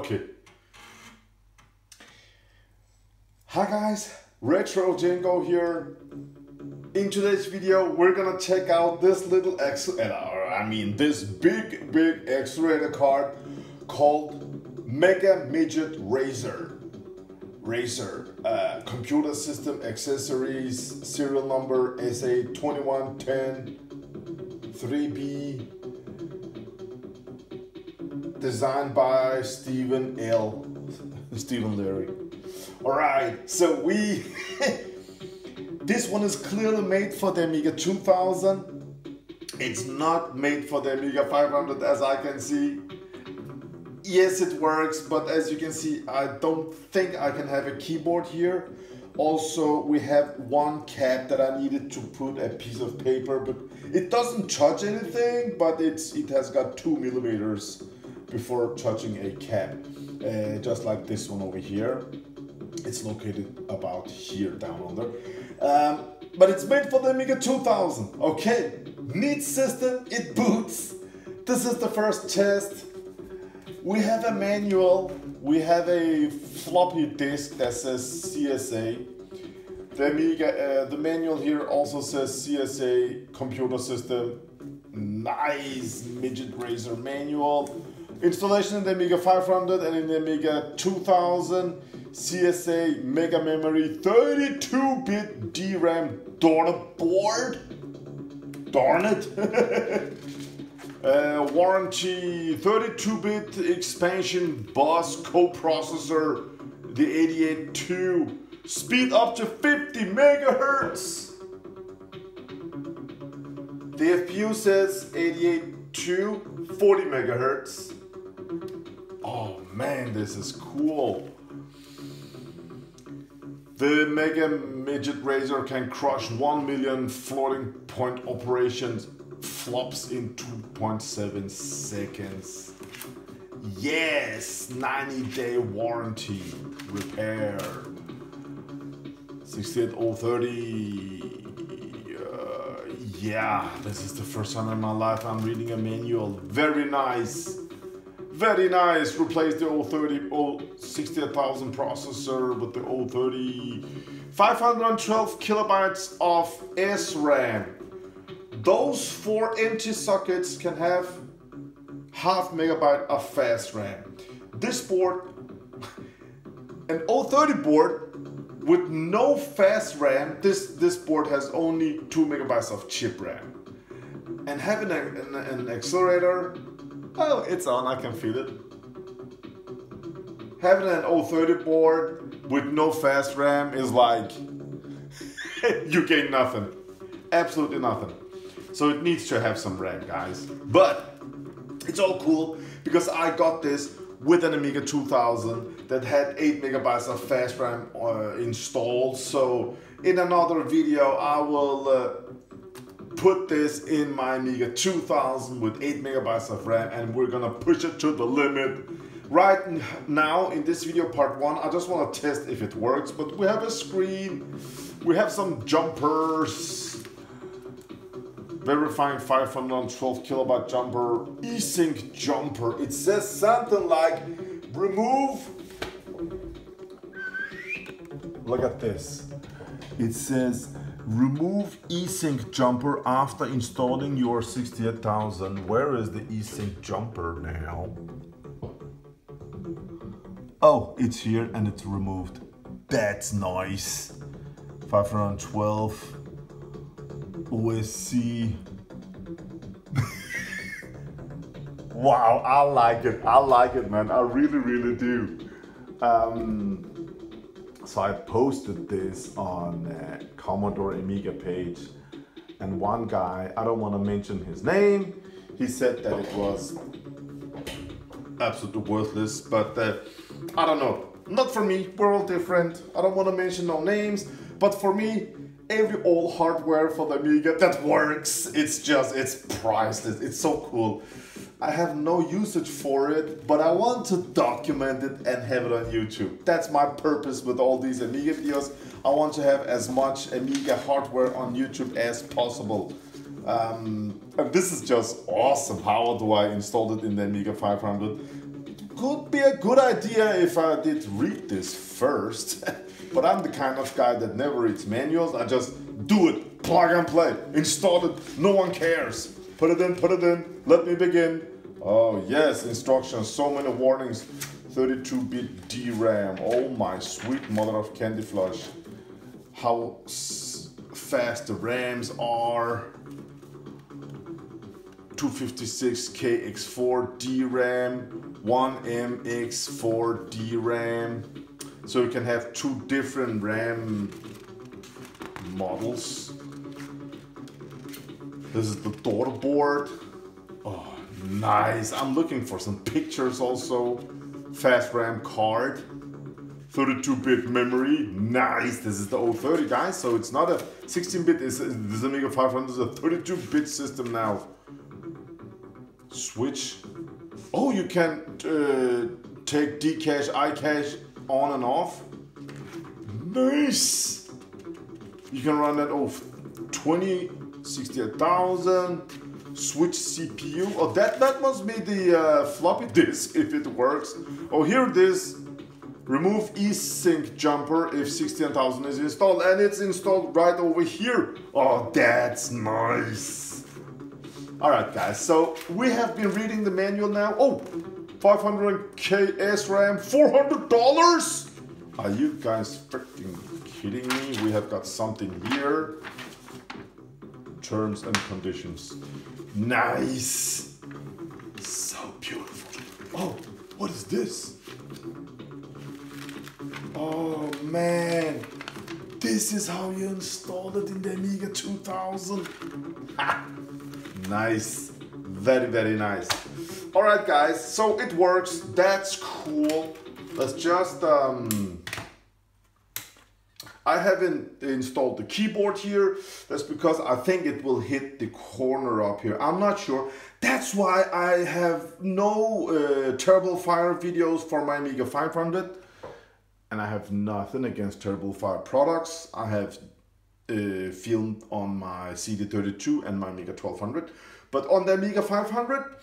Okay. Hi guys, Retro Cengo here. In today's video, we're gonna check out this little X, I mean this big, big accelerator card called Mega Midget Racer. Racer, uh, computer system accessories, serial number SA2110 3B, designed by Stephen L. Stephen Leary. All right, so we, this one is clearly made for the Amiga 2000. It's not made for the Amiga 500 as I can see. Yes, it works, but as you can see, I don't think I can have a keyboard here. Also, we have one cap that I needed to put a piece of paper, but it doesn't touch anything, but it's it has got two millimeters before touching a cap, uh, just like this one over here. It's located about here down under. Um, but it's made for the Amiga 2000. Okay, neat system, it boots. This is the first test. We have a manual, we have a floppy disk that says CSA. The Amiga, uh, the manual here also says CSA computer system. Nice midget racer manual. Installation in the Amiga 500 and in the Amiga 2000. CSA Mega Memory 32-bit DRAM daughter board. Darn it. uh, warranty 32-bit expansion bus coprocessor the 882 speed up to 50 megahertz the FPU says 882 40 megahertz oh man this is cool the Mega Midget Racer can crush 1 million floating point operations flops in 2.7 seconds. Yes, 90 day warranty, repair. 68030. Uh, yeah, this is the first time in my life I'm reading a manual. Very nice. Very nice. Replace the old 030 old 68,000 processor with the old 030 512 kilobytes of SRAM. Those four empty sockets can have half megabyte of fast RAM. This board, an 030 board with no fast RAM, this, this board has only two megabytes of chip RAM. And having a, an, an accelerator Oh, it's on, I can feel it. Having an 030 board with no fast RAM is like, you gain nothing. Absolutely nothing. So it needs to have some RAM, guys. But it's all cool because I got this with an Amiga 2000 that had 8 megabytes of fast RAM uh, installed. So in another video, I will uh, put this in my Amiga 2000 with 8 megabytes of RAM and we're gonna push it to the limit. Right now in this video part 1 I just want to test if it works but we have a screen, we have some jumpers, verifying 512 kilobyte jumper, eSync jumper. It says something like remove, look at this. It says Remove eSync jumper after installing your 68000. Where is the eSync jumper now? Oh, it's here and it's removed. That's nice. 512 OSC. wow, I like it. I like it, man. I really, really do. Um, so I posted this on uh, Commodore Amiga page and one guy, I don't want to mention his name, he said that it was absolutely worthless, but uh, I don't know. Not for me, we're all different. I don't want to mention no names, but for me, every old hardware for the Amiga that works, it's just, it's priceless. It's so cool. I have no usage for it, but I want to document it and have it on YouTube. That's my purpose with all these Amiga videos. I want to have as much Amiga hardware on YouTube as possible. Um, and this is just awesome. How do I install it in the Amiga 500? could be a good idea if I did read this first. but I'm the kind of guy that never reads manuals. I just do it, plug and play, install it, no one cares. Put it in, put it in, let me begin. Oh yes, instructions, so many warnings. 32-bit DRAM, oh my sweet mother of candy flush. How fast the RAMs are. 256KX4 DRAM, 1MX4 DRAM. So you can have two different RAM models. This is the daughter board. Oh, nice. I'm looking for some pictures also. Fast RAM card. 32-bit memory, nice. This is the 030 guys, so it's not a 16-bit. This is Amiga 500 is a 32-bit system now. Switch. Oh, you can uh, take Dcache, iCache on and off. Nice. You can run that off 20, 68,000. Switch CPU. Oh, that that must be the uh, floppy disk if it works. Oh, here it is. Remove eSync jumper if 16,000 is installed and it's installed right over here. Oh, that's nice. All right, guys, so we have been reading the manual now. Oh, 500K SRAM, $400? Are you guys freaking kidding me? We have got something here. Terms and conditions. Nice. So beautiful. Oh, what is this? Oh man, this is how you installed it in the Amiga 2000. nice, very, very nice. All right, guys, so it works. That's cool. Let's just, um, I haven't installed the keyboard here. That's because I think it will hit the corner up here. I'm not sure. That's why I have no uh, Terrible Fire videos for my Amiga 500 and I have nothing against Terrible Fire products. I have uh, filmed on my CD32 and my Amiga 1200, but on the Amiga 500,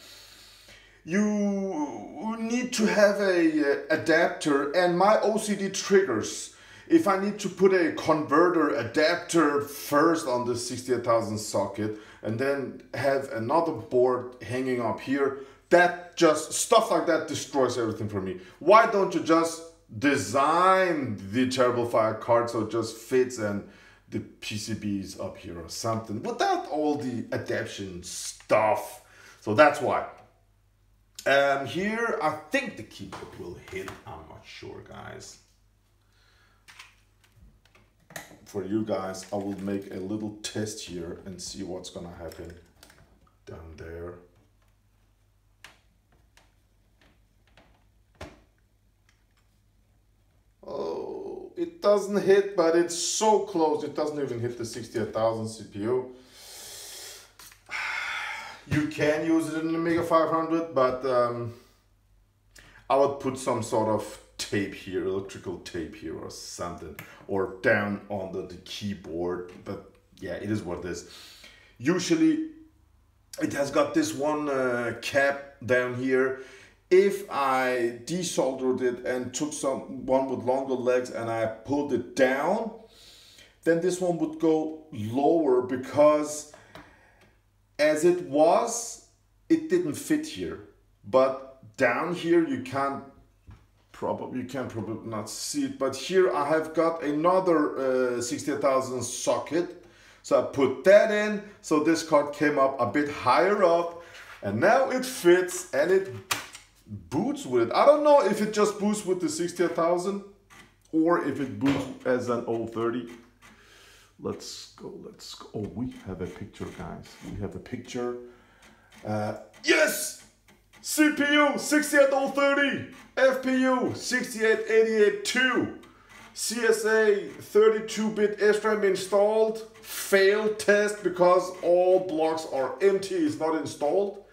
you need to have a uh, adapter and my OCD triggers. If I need to put a converter adapter first on the 68000 socket and then have another board hanging up here, that just stuff like that destroys everything for me. Why don't you just design the Terrible Fire card so it just fits and the PCBs up here or something without all the adaptation stuff. So that's why. Um, here, I think the keyboard will hit. I'm not sure, guys. For you guys, I will make a little test here and see what's gonna happen down there. Oh, it doesn't hit, but it's so close. It doesn't even hit the 68,000 CPU. You can use it in the Amiga 500, but um, I would put some sort of tape here, electrical tape here or something, or down under the keyboard. But yeah, it is what it is. Usually it has got this one uh, cap down here if I desoldered it and took some one with longer legs and I pulled it down, then this one would go lower because as it was, it didn't fit here. But down here you can't probably you can probably not see it, but here I have got another uh, 68,000 socket. So I put that in, so this card came up a bit higher up, and now it fits and it boots with it. I don't know if it just boots with the 68,000 or if it boots as an 030. Let's go, let's go. Oh, we have a picture, guys. We have a picture. Uh, yes! CPU 68030, FPU sixty eight eighty eight 68882, CSA 32-bit SRAM installed, failed test because all blocks are empty, is not installed.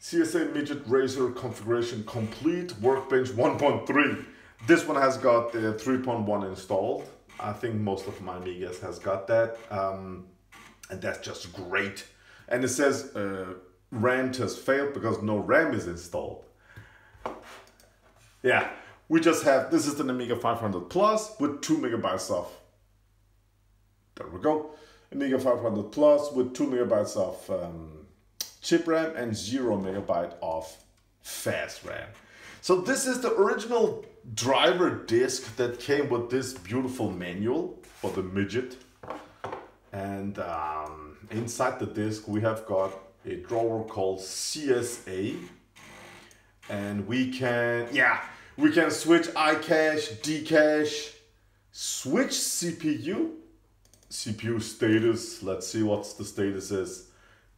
CSA Midget Racer configuration complete, Workbench 1.3. This one has got the 3.1 installed. I think most of my Amigas has got that. Um, and that's just great. And it says uh, RAM has failed because no RAM is installed. yeah, we just have, this is the Amiga 500 Plus with two megabytes of, there we go, Amiga 500 Plus with two megabytes of um, chip RAM and zero megabyte of fast RAM. So this is the original driver disc that came with this beautiful manual for the midget. And um, inside the disc we have got a drawer called CSA. And we can, yeah, we can switch iCache, Dcache, switch CPU, CPU status. Let's see what the status is.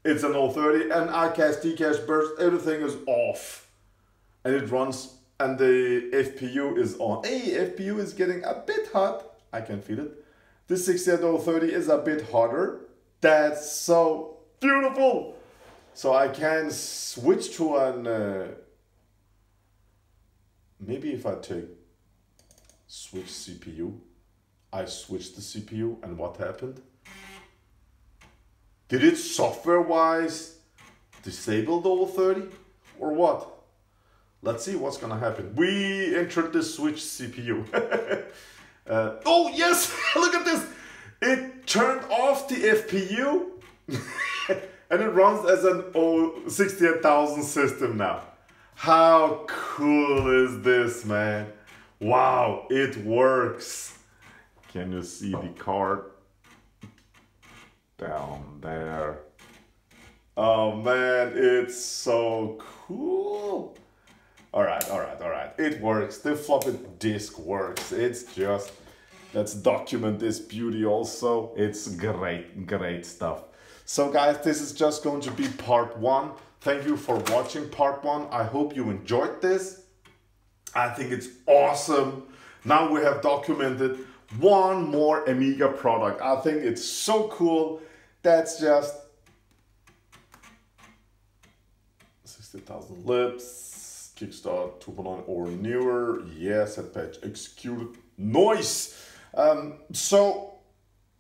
It's an 030 and iCache, Dcache burst, everything is off. And it runs and the FPU is on. Hey, FPU is getting a bit hot. I can feel it. This 68030 is a bit hotter. That's so beautiful. So I can switch to an, uh, maybe if I take switch CPU, I switched the CPU and what happened? Did it software wise disable the 030 or what? Let's see what's gonna happen. We entered the switch CPU. uh, oh yes, look at this. It turned off the FPU and it runs as an old 68000 system now. How cool is this, man? Wow, it works. Can you see the card? Down there. Oh man, it's so cool. All right, all right, all right. It works. The floppy disk works. It's just, let's document this beauty also. It's great, great stuff. So guys, this is just going to be part one. Thank you for watching part one. I hope you enjoyed this. I think it's awesome. Now we have documented one more Amiga product. I think it's so cool. That's just 60,000 lips. Kickstart 2.9 or newer. Yes, set patch executed. Noise. Um, so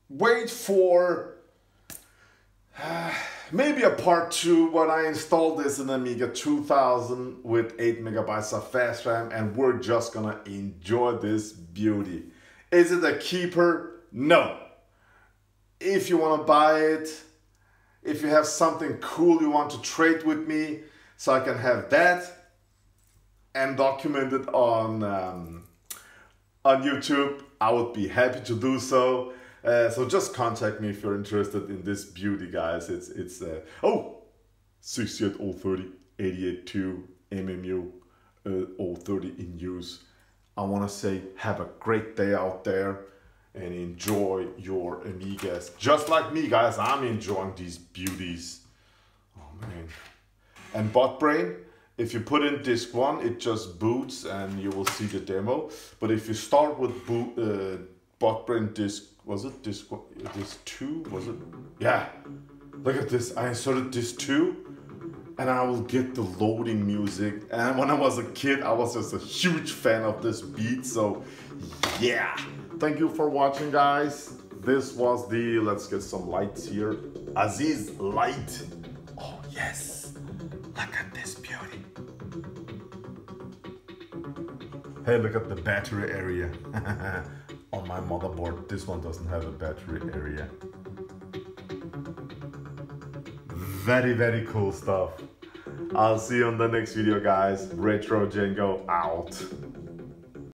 wait for maybe a part two when I install this in Amiga 2000 with 8 megabytes of fast RAM and we're just gonna enjoy this beauty. Is it a keeper? No. If you wanna buy it, if you have something cool you want to trade with me so I can have that, and document it on um, on YouTube, I would be happy to do so. Uh, so just contact me if you're interested in this beauty, guys. It's it's uh, oh 68030 882 MMU uh, 030 in use. I want to say have a great day out there and enjoy your Amigas. Just like me, guys, I'm enjoying these beauties. Oh man. And Budbrain, if you put in disk one, it just boots and you will see the demo. But if you start with boot, uh, Budbrain disk, was it disk, disk two? Was it? Yeah. Look at this. I inserted disk two and I will get the loading music. And when I was a kid, I was just a huge fan of this beat. So yeah. Thank you for watching, guys. This was the, let's get some lights here. Aziz light. Oh, yes. Look at this beauty. Hey, look at the battery area. On my motherboard, this one doesn't have a battery area. Very, very cool stuff. I'll see you on the next video, guys. Retro Cengo out.